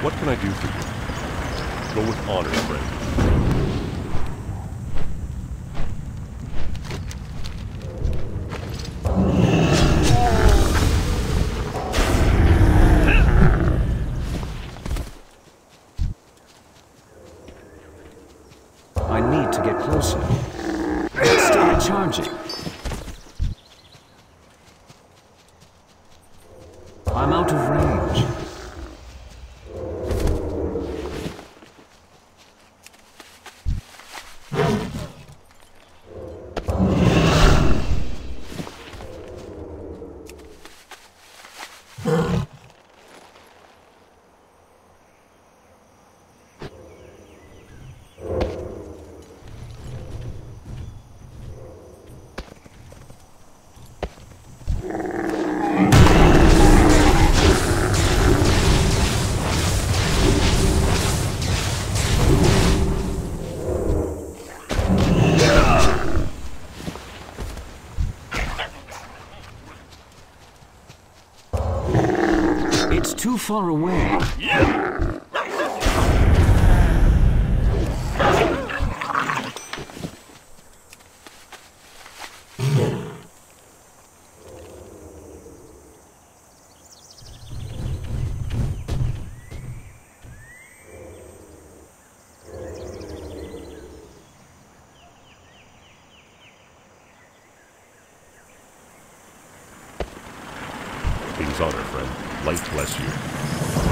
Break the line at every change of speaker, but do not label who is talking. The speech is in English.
What can I do for you? Go with honor, friend.
I need to get closer. It's still recharging. I'm out of range. It's too far away.
King's honor, friend. Light bless you.